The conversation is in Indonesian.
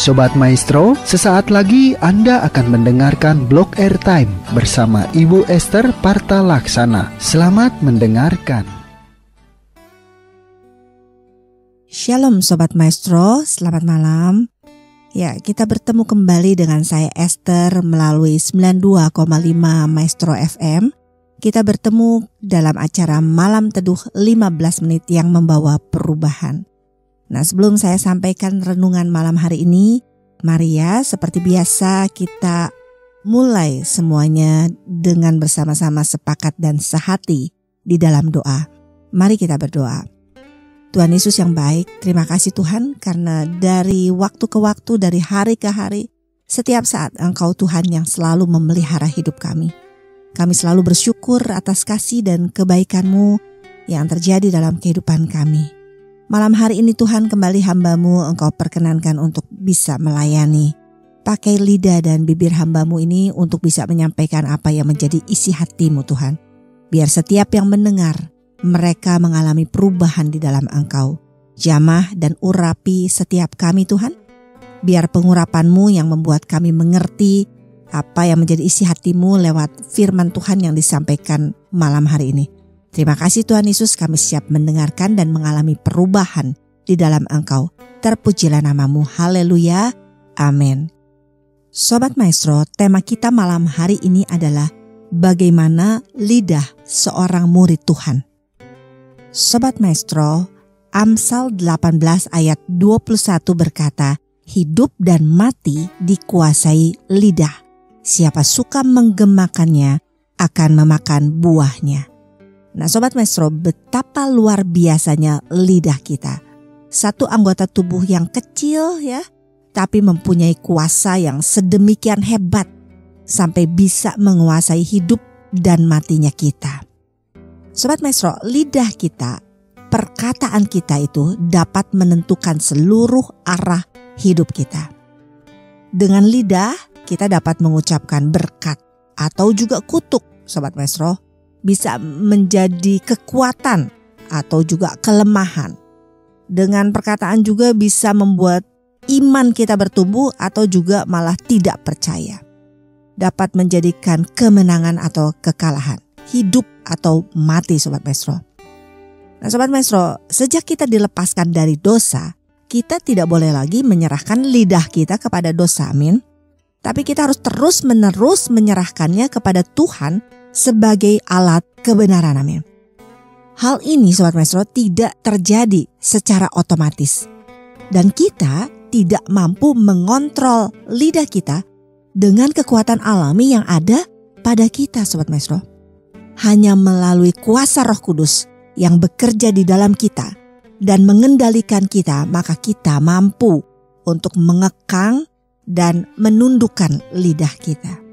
Sobat Maestro, sesaat lagi Anda akan mendengarkan blog airtime bersama Ibu Esther Parta Laksana. Selamat mendengarkan. Shalom Sobat Maestro, selamat malam. Ya, kita bertemu kembali dengan saya Esther melalui 92,5 Maestro FM. Kita bertemu dalam acara Malam Teduh 15 menit yang membawa perubahan. Nah sebelum saya sampaikan renungan malam hari ini, Maria seperti biasa kita mulai semuanya dengan bersama-sama sepakat dan sehati di dalam doa. Mari kita berdoa. Tuhan Yesus yang baik, terima kasih Tuhan karena dari waktu ke waktu, dari hari ke hari, setiap saat Engkau Tuhan yang selalu memelihara hidup kami. Kami selalu bersyukur atas kasih dan kebaikan-Mu yang terjadi dalam kehidupan kami. Malam hari ini Tuhan kembali hambamu engkau perkenankan untuk bisa melayani. Pakai lidah dan bibir hambamu ini untuk bisa menyampaikan apa yang menjadi isi hatimu Tuhan. Biar setiap yang mendengar, mereka mengalami perubahan di dalam engkau. Jamah dan urapi setiap kami Tuhan. Biar pengurapanmu yang membuat kami mengerti apa yang menjadi isi hatimu lewat firman Tuhan yang disampaikan malam hari ini. Terima kasih Tuhan Yesus kami siap mendengarkan dan mengalami perubahan di dalam Engkau. Terpujilah namamu, haleluya, amin. Sobat Maestro, tema kita malam hari ini adalah bagaimana lidah seorang murid Tuhan. Sobat Maestro, Amsal 18 ayat 21 berkata, hidup dan mati dikuasai lidah. Siapa suka menggemakannya akan memakan buahnya. Nah Sobat Maestro, betapa luar biasanya lidah kita. Satu anggota tubuh yang kecil ya, tapi mempunyai kuasa yang sedemikian hebat sampai bisa menguasai hidup dan matinya kita. Sobat Maestro, lidah kita, perkataan kita itu dapat menentukan seluruh arah hidup kita. Dengan lidah, kita dapat mengucapkan berkat atau juga kutuk, Sobat Maestro bisa menjadi kekuatan atau juga kelemahan. Dengan perkataan juga bisa membuat iman kita bertumbuh atau juga malah tidak percaya. Dapat menjadikan kemenangan atau kekalahan, hidup atau mati Sobat Maestro. Nah Sobat Maestro, sejak kita dilepaskan dari dosa, kita tidak boleh lagi menyerahkan lidah kita kepada dosa, amin. Tapi kita harus terus menerus menyerahkannya kepada Tuhan sebagai alat kebenaran amin. Hal ini Sobat Maestro tidak terjadi secara otomatis. Dan kita tidak mampu mengontrol lidah kita dengan kekuatan alami yang ada pada kita Sobat Maestro. Hanya melalui kuasa roh kudus yang bekerja di dalam kita dan mengendalikan kita maka kita mampu untuk mengekang dan menundukkan lidah kita.